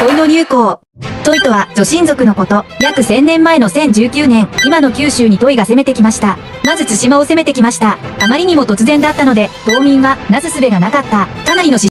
恋の流行。トイとは、女神族のこと。約1000年前の1019年、今の九州にトイが攻めてきました。まず対馬を攻めてきました。あまりにも突然だったので、島民は、なすすべがなかった。かなりの